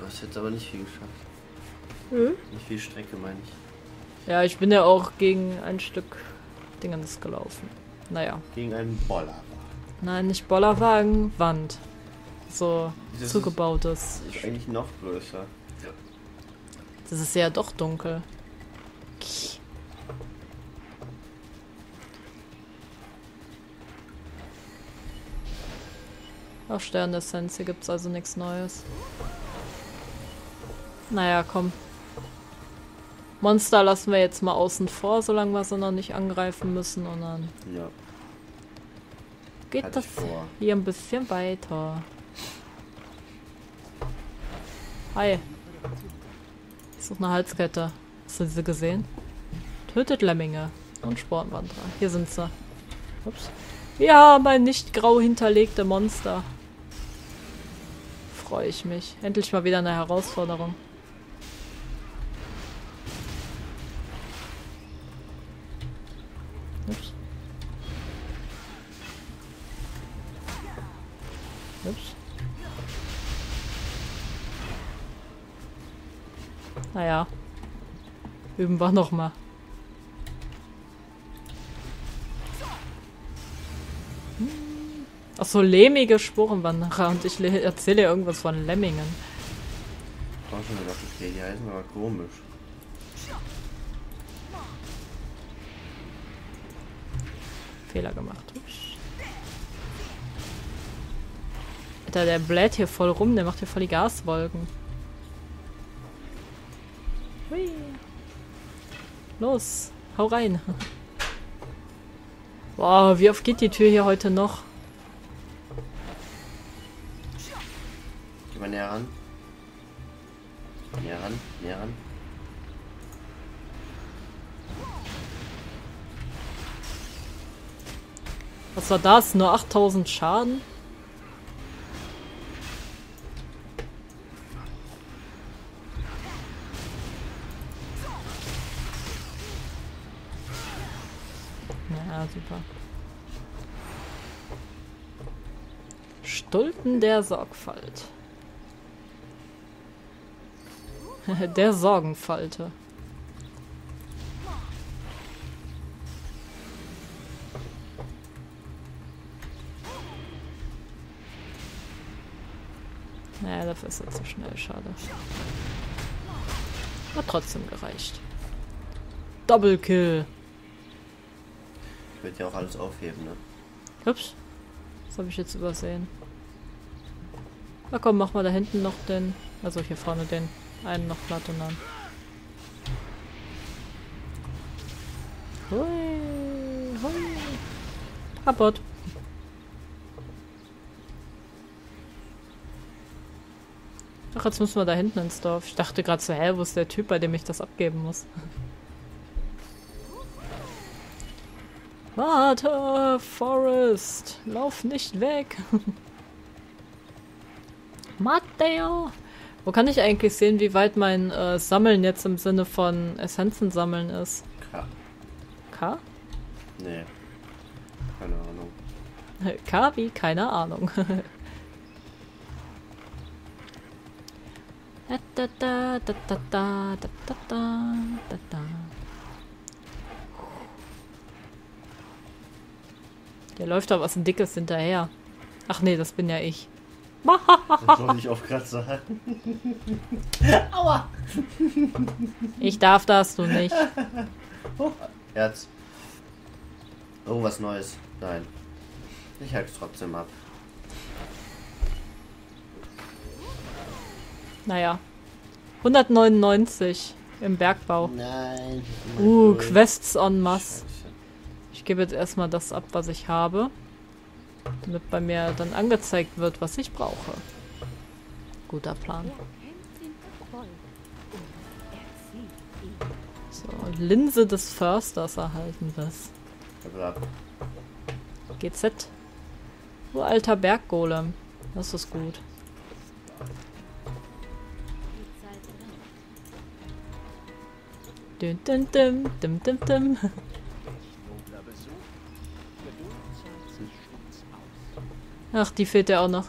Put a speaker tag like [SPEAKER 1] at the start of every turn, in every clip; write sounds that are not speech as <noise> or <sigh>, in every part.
[SPEAKER 1] Du hast jetzt aber nicht viel geschafft.
[SPEAKER 2] Hm?
[SPEAKER 1] Nicht viel Strecke, meine ich.
[SPEAKER 2] Ja, ich bin ja auch gegen ein Stück Dingens gelaufen. Naja.
[SPEAKER 1] Gegen einen Boller.
[SPEAKER 2] Nein, nicht Bollerwagen, Wand. So
[SPEAKER 1] Das ist-
[SPEAKER 2] zugebautes.
[SPEAKER 1] Das ist eigentlich noch größer.
[SPEAKER 2] Das ist ja doch dunkel. Auf Sternessenz, hier gibt's also nichts Neues. Naja, komm. Monster lassen wir jetzt mal außen vor, solange wir sie noch nicht angreifen müssen und dann
[SPEAKER 1] Ja.
[SPEAKER 2] geht
[SPEAKER 1] Halt
[SPEAKER 2] das hier ein bisschen weiter. Hi. Ich suche eine Halskette. Hast du diese gesehen? Tötet Lemminge und Spornwanderer. Hier sind sie. Ups. Ja, mein nicht grau hinterlegte Monster. Freue ich mich. Endlich mal wieder eine Herausforderung. Üben wir nochmal. Achso, lehmige Sporenwanderer und ich le- erzähle ja irgendwas von Lemmingen.
[SPEAKER 1] Ich hab schon gedacht, okay, die heißen aber komisch.
[SPEAKER 2] Fehler gemacht. Alter, der bläht hier voll rum, der macht hier voll die Gaswolken. Hui. Los, hau rein. Boah, wie oft geht die Tür hier heute noch?
[SPEAKER 1] Geh mal näher ran. Näher ran, näher ran.
[SPEAKER 2] Was war das? Nur 8000 Schaden? Super. Stulpen der Sorgfalt. <laughs> der Sorgenfalte. Naja, dafür ist er zu schnell, schade. Hat trotzdem gereicht. Double Kill.
[SPEAKER 1] Ich würde ja auch alles aufheben, ne?
[SPEAKER 2] Ups. Das habe ich jetzt übersehen. Na komm, mach mal da hinten noch den. Also hier vorne den. Einen noch platt und dann. Hui, hui. Kaputt. Ach, jetzt müssen wir da hinten ins Dorf. Ich dachte gerade so, hä, wo ist der Typ, bei dem ich das abgeben muss? Warte, Forest, lauf nicht weg. <laughs> Matteo. Wo kann ich eigentlich sehen, wie weit mein äh, Sammeln jetzt im Sinne von Essenzen sammeln ist?
[SPEAKER 1] K.
[SPEAKER 2] K?
[SPEAKER 1] Nee. Keine Ahnung. <laughs>
[SPEAKER 2] K wie? Keine Ahnung. <laughs> Da, da, da, da, da, da, da, da, da, da, Der läuft da was ein Dickes hinterher. Ach nee, das bin ja ich.
[SPEAKER 1] Das wollte ich auch gerade sagen. <laughs>
[SPEAKER 2] Ich darf das, du nicht. <laughs>
[SPEAKER 1] Herz. Oh, was Neues. Nein. Ich hack's trotzdem ab.
[SPEAKER 2] Naja. 199 im Bergbau.
[SPEAKER 1] Nein.
[SPEAKER 2] Uh, Quests en masse. Ich gebe jetzt erstmal das ab, was ich habe. Damit bei mir dann angezeigt wird, was ich brauche. Guter Plan. So, Linse des Försters erhalten
[SPEAKER 1] ab.
[SPEAKER 2] GZ. Uralter Berggolem. Das ist gut. Dün, dün, düm, düm, düm, düm. <laughs> Ach, die fehlt ja auch noch.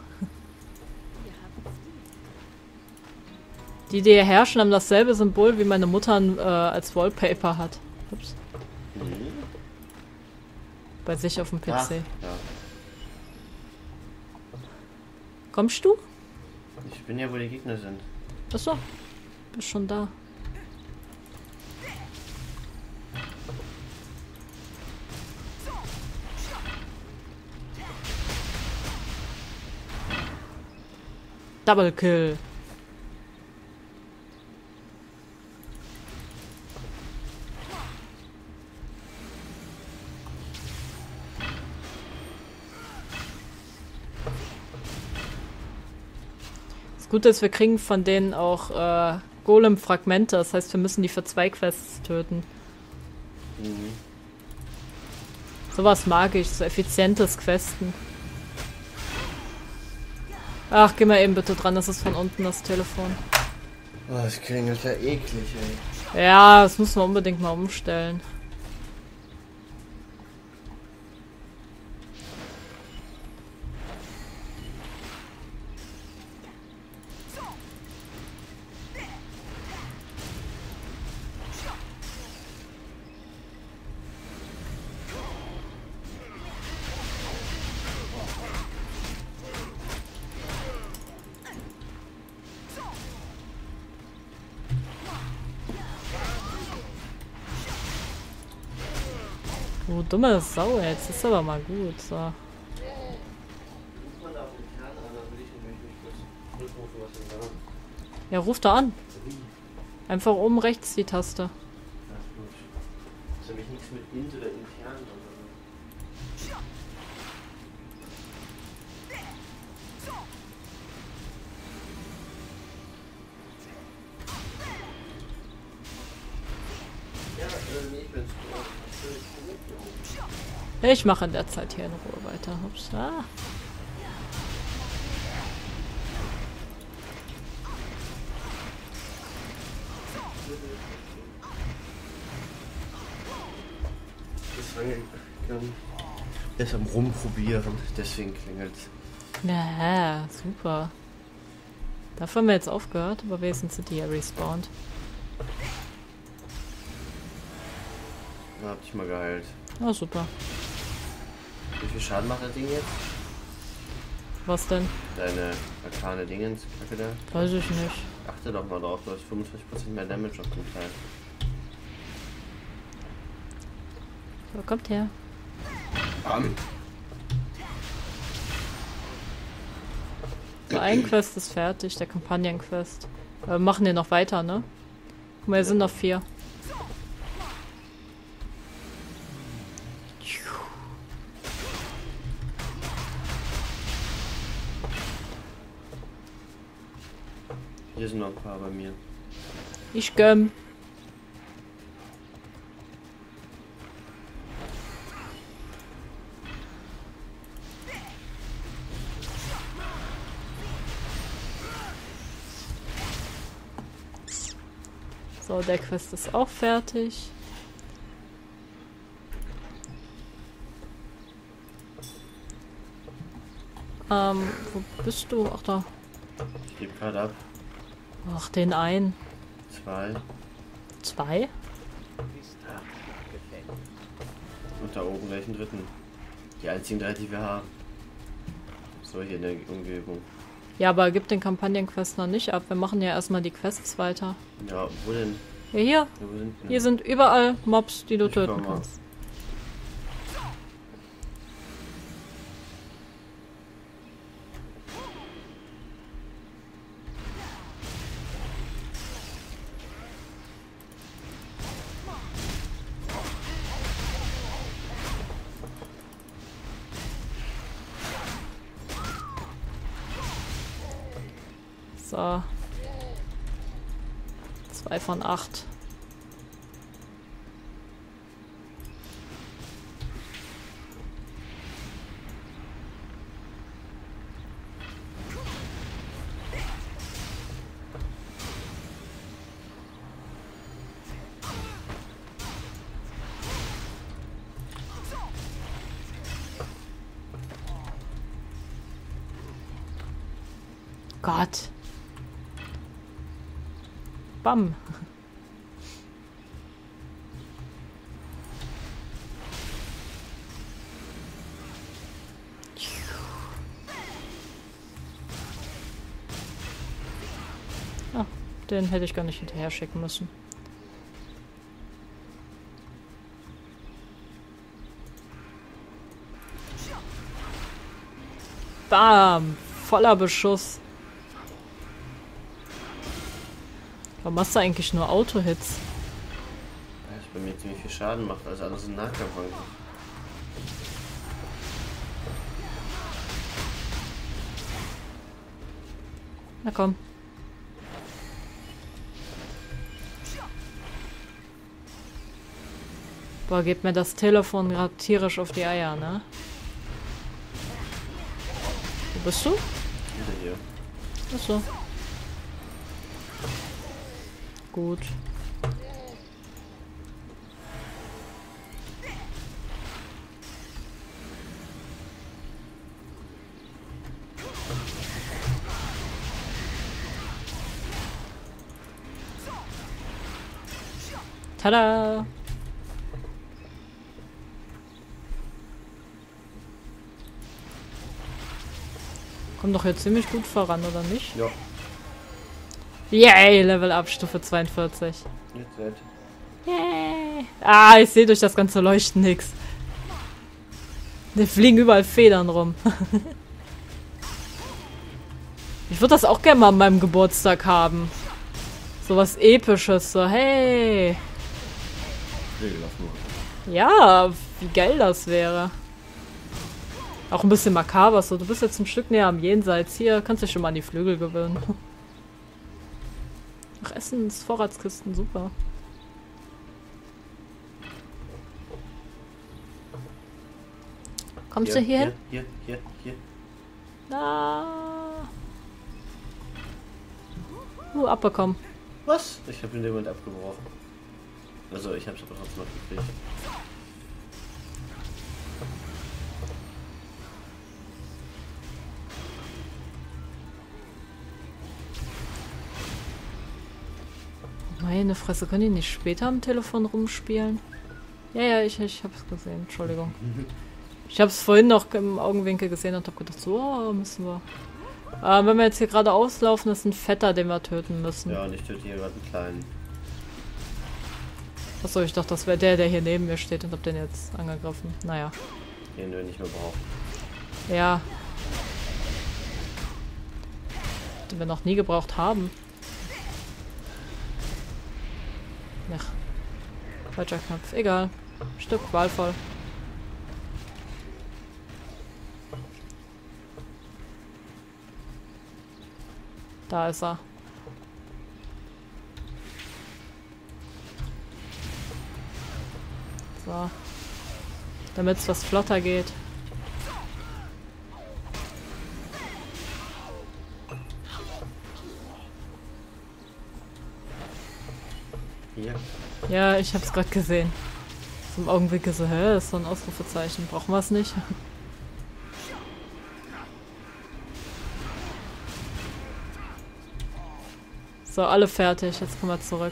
[SPEAKER 2] Die, die hier herrschen, haben dasselbe Symbol, wie meine Mutter äh, als Wallpaper hat. Ups. Bei sich auf dem PC.
[SPEAKER 1] Ah, ja.
[SPEAKER 2] Kommst du?
[SPEAKER 1] Ich bin ja, wo die Gegner sind.
[SPEAKER 2] Achso. Bist schon da. Double Kill. Das Gute ist, wir kriegen von denen auch äh, Golem-Fragmente. Das heißt, wir müssen die für zwei Quests töten.
[SPEAKER 1] Mhm.
[SPEAKER 2] Sowas mag ich, so effizientes Questen. Ach, geh mal eben bitte dran, das ist von unten das Telefon.
[SPEAKER 1] Oh, das klingelt ja eklig, ey.
[SPEAKER 2] Ja, das müssen wir unbedingt mal umstellen. Du dumme Sau jetzt, ist aber mal gut. So. Ja, ruf da an. Einfach oben rechts die Taste.
[SPEAKER 1] Das ist nämlich nichts mit int oder intern. Ja, ich bin's.
[SPEAKER 2] Ich mache in der Zeit hier in Ruhe weiter. Ups. Ah.
[SPEAKER 1] Das ist am Rumprobieren, deswegen klingelt
[SPEAKER 2] Ja, super. Dafür haben wir jetzt aufgehört, aber wenigstens sind die ja respawned.
[SPEAKER 1] Na, hab dich mal geheilt.
[SPEAKER 2] Ah, super.
[SPEAKER 1] Wie viel Schaden macht das Ding jetzt?
[SPEAKER 2] Was denn?
[SPEAKER 1] Deine arkane Dingens, Kacke da?
[SPEAKER 2] Weiß ich nicht.
[SPEAKER 1] Achte doch mal drauf, du hast 45% mehr Damage auf dem Teil.
[SPEAKER 2] Wo kommt her?
[SPEAKER 1] Bam!
[SPEAKER 2] Der ein Quest ist fertig, der Kampagnenquest. Wir machen den noch weiter, ne? Guck mal, hier sind noch vier.
[SPEAKER 1] Hier sind noch ein paar bei mir.
[SPEAKER 2] Ich gömm. So, der Quest ist auch fertig. Ähm, wo bist du? Ach da.
[SPEAKER 1] Ich gebe gerade ab.
[SPEAKER 2] Ach, den einen.
[SPEAKER 1] Zwei.
[SPEAKER 2] Zwei?
[SPEAKER 1] Und da oben gleich einen dritten. Die einzigen drei, die wir haben. So, hier in der Umgebung.
[SPEAKER 2] Ja, aber gib den Kampagnenquest noch nicht ab. Wir machen ja erstmal die Quests weiter.
[SPEAKER 1] Ja, wo denn?
[SPEAKER 2] Ja, hier.
[SPEAKER 1] Ja, sind wir?
[SPEAKER 2] Hier sind überall Mobs, die du
[SPEAKER 1] Ich
[SPEAKER 2] töten kannst. So. Zwei von acht. Gott. Bam. Ah, den hätte ich gar nicht hinterher schicken müssen. Bam! Voller Beschuss. Warum machst du eigentlich nur Autohits?
[SPEAKER 1] Ja, ich bei mir ziemlich viel Schaden macht, also alles im Nahkampf.
[SPEAKER 2] Na komm. Boah, geht mir das Telefon gerade tierisch auf die Eier, ne? Wo bist du?
[SPEAKER 1] Hinter hier.
[SPEAKER 2] Achso. Gut. Tada! Kommt doch jetzt ziemlich gut voran, oder nicht?
[SPEAKER 1] Ja,
[SPEAKER 2] Yay, Level Up, Stufe 42.
[SPEAKER 1] jetzt seid.
[SPEAKER 2] Yay. Ah, ich sehe durch das ganze Leuchten nix. Da fliegen überall Federn rum. <laughs> ich würde das auch gerne mal an meinem Geburtstag haben. So was Episches, so hey. Ja, wie geil das wäre. Auch ein bisschen makaber, so du bist jetzt ein Stück näher am Jenseits. Hier kannst du dich schon mal an die Flügel gewöhnen. <laughs> Ach, Essens, Vorratskisten, super. Kommst du hier hin?
[SPEAKER 1] Hier, hier, hier.
[SPEAKER 2] Na. Uh, abbekommen.
[SPEAKER 1] Was? Ich habe in dem Moment abgebrochen. Also ich habe es aber trotzdem noch
[SPEAKER 2] Meine Fresse, können die nicht später am Telefon rumspielen? Ja, ja, ich, ich hab's gesehen. Entschuldigung. Ich hab's vorhin noch im Augenwinkel gesehen und hab gedacht, so, oh, müssen wir. Äh, wenn wir jetzt hier gerade auslaufen, ist ein Fetter, den wir töten müssen.
[SPEAKER 1] Ja, und ich töte hier gerade einen kleinen.
[SPEAKER 2] Achso, ich dachte, das wäre der, der hier neben mir steht und hab den jetzt angegriffen. Naja.
[SPEAKER 1] Den wir nicht mehr brauchen.
[SPEAKER 2] Ja. Den wir noch nie gebraucht haben. Ach. Falscher Knopf. Egal. Stück wahlvoll. Da ist er. So. Damit es was flotter geht. Ja, ich hab's gerade gesehen. Zum Augenblick so, hä, ist so ein Ausrufezeichen. Brauchen wir es nicht? <laughs> So, alle fertig. Jetzt kommen wir zurück.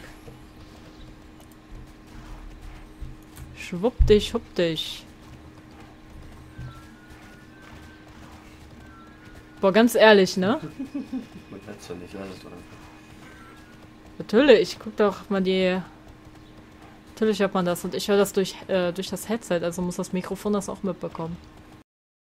[SPEAKER 2] Schwupp dich, hupp dich. Boah, ganz ehrlich, ne? <laughs>
[SPEAKER 1] Man kann es ja nicht, lass es doch einfach.
[SPEAKER 2] Natürlich, guck doch mal die. Natürlich hört man das und ich höre das durch, äh, durch das Headset, also muss das Mikrofon das auch mitbekommen.